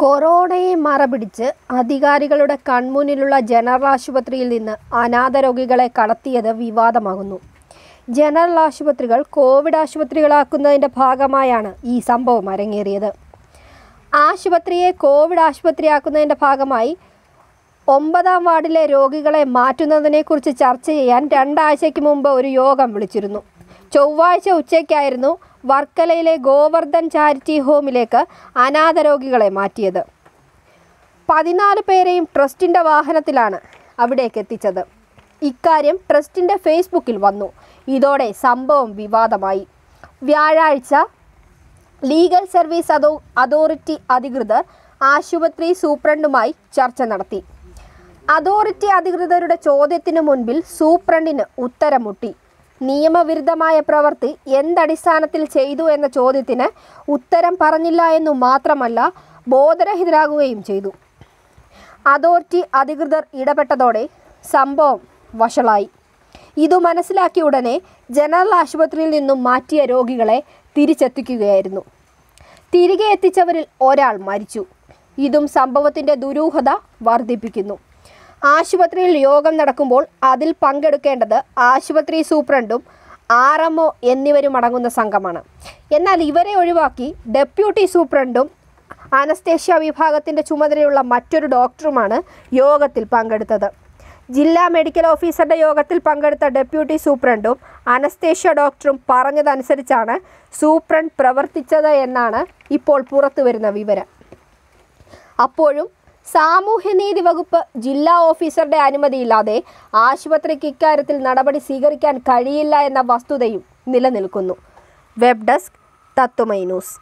കൊറോണയെ മറപിടിച്ച് അധികാരികളുടെ കൺമുന്നിലുള്ള ജനറൽ ആശുപത്രിയിൽ നിന്ന് അനാഥ രോഗികളെ കടത്തിയത് വിവാദമാകുന്നു. ജനറൽ ആശുപത്രികൾ കോവിഡ് ആശുപത്രികളാക്കുന്നതിന്റെ ഭാഗമായാണ് ഈ സംഭവം അരങ്ങേറിയത്. ആശുപത്രിയെ കോവിഡ് ആശുപത്രിയാക്കുന്നതിന്റെ ഭാഗമായി ഒമ്പതാം വാർഡിലെ രോഗികളെ മാറ്റുന്നതിനെക്കുറിച്ച് ചർച്ച ചെയ്യാൻ രണ്ടാഴ്ചയ്ക്ക് മുമ്പ് ഒരു യോഗം വിളിച്ചിരുന്നു. ചൊവ്വാഴ്ച ഉച്ചയ്ക്കായിരുന്നു വർക്കലയിലെ ഗോവർദ്ധൻ ചാരിറ്റി ഹോമിലേക്ക് അനാഥരോഗികളെ മാറ്റിയത്. പതിനാല് പേരെയും ട്രസ്റ്റിന്റെ വാഹനത്തിലാണ് അവിടേക്ക് എത്തിച്ചത്. ഇക്കാര്യം ട്രസ്റ്റിന്റെ ഫേസ്ബുക്കിൽ വന്നു. ഇതോടെ സംഭവം വിവാദമായി. വ്യാഴാഴ്ച ലീഗൽ സർവീസ് അതോ അതോറിറ്റി അധികൃതർ ആശുപത്രി സൂപ്രണ്ടുമായി ചർച്ച നടത്തി. അതോറിറ്റി അധികൃതരുടെ ചോദ്യത്തിന് മുൻപിൽ സൂപ്രണ്ടിന് ഉത്തരം മുട്ടി നിയമവിരുദ്ധമായ പ്രവൃത്തി എന്തടിസ്ഥാനത്തിൽ ചെയ്തു എന്ന ചോദ്യത്തിന് ഉത്തരം പറഞ്ഞില്ല എന്നു മാത്രമല്ല ബോധരഹിതരാകുകയും ചെയ്തു. അതോറിറ്റി അധികൃതർ ഇടപെട്ടതോടെ സംഭവം വഷളായി. ഇതു മനസ്സിലാക്കിയ ഉടനെ ജനറൽ ആശുപത്രിയിൽ നിന്നും മാറ്റിയ രോഗികളെ തിരിച്ചെത്തിക്കുകയായിരുന്നു. തിരികെ എത്തിച്ചവരിൽ ഒരാൾ മരിച്ചു. ഇതും സംഭവത്തിന്റെ ദുരൂഹത വർദ്ധിപ്പിക്കുന്നു. ആശുപത്രിയിൽ യോഗം നടക്കുമ്പോൾ അതിൽ പങ്കെടുക്കേണ്ടത് ആശുപത്രി സൂപ്രണ്ടും ആർ എം ഒ എന്നിവരും അടങ്ങുന്ന സംഘമാണ്. എന്നാൽ ഇവരെ ഒഴിവാക്കി ഡെപ്യൂട്ടി സൂപ്രണ്ടും അനസ്തേഷ്യ വിഭാഗത്തിന്റെ ചുമതലയുള്ള മറ്റൊരു ഡോക്ടറുമാണ് യോഗത്തിൽ പങ്കെടുത്തത്. ജില്ലാ മെഡിക്കൽ ഓഫീസറുടെ യോഗത്തിൽ പങ്കെടുത്ത ഡെപ്യൂട്ടി സൂപ്രണ്ടും അനസ്തേഷ്യ ഡോക്ടറും പറഞ്ഞതനുസരിച്ചാണ് സൂപ്രണ്ട് പ്രവർത്തിച്ചത് എന്നാണ് ഇപ്പോൾ പുറത്തുവരുന്ന വിവരം. അപ്പോഴും സാമൂഹ്യനീതി വകുപ്പ് ജില്ലാ ഓഫീസറുടെ അനുമതിയില്ലാതെ ആശുപത്രിക്ക് ഇക്കാര്യത്തിൽ നടപടി സ്വീകരിക്കാൻ കഴിയില്ല എന്ന വസ്തുതയും നിലനിൽക്കുന്നു. വെബ് ഡെസ്ക് തത്തുമൈ ന്യൂസ്.